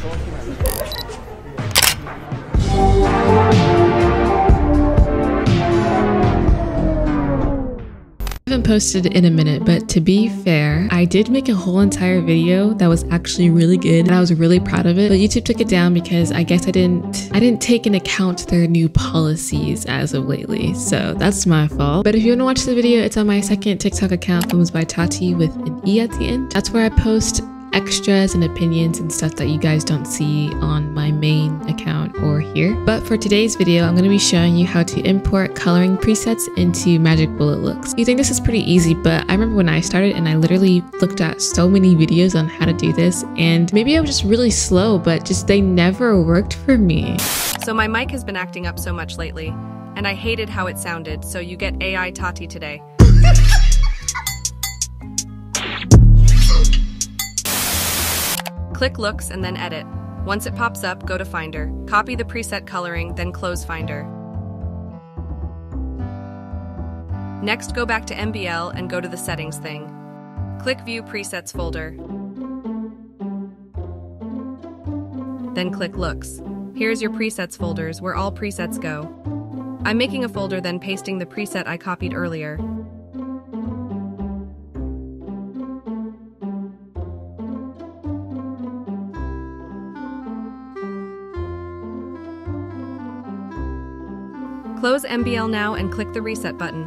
I haven't posted in a minute, but to be fair, I did make a whole entire video that was actually really good and I was really proud of it. But YouTube took it down because I guess I didn't I didn't take into account their new policies as of lately. So that's my fault. But if you want to watch the video, it's on my second TikTok account, Films by Tati with an E at the end. That's where I post extras and opinions and stuff that you guys don't see on my main account or here. But for today's video, I'm going to be showing you how to import coloring presets into Magic Bullet Looks. You think this is pretty easy, but I remember when I started and I literally looked at so many videos on how to do this and maybe I was just really slow, but just they never worked for me. So my mic has been acting up so much lately, and I hated how it sounded, so you get AI Tati today. Click Looks and then Edit. Once it pops up, go to Finder. Copy the preset coloring, then close Finder. Next, go back to MBL and go to the Settings thing. Click View Presets folder. Then click Looks. Here's your presets folders where all presets go. I'm making a folder then pasting the preset I copied earlier. Close MBL now and click the reset button.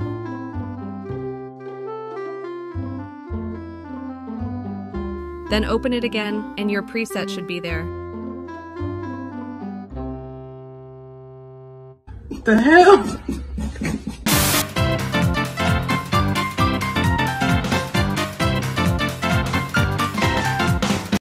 Then open it again and your preset should be there. What the hell?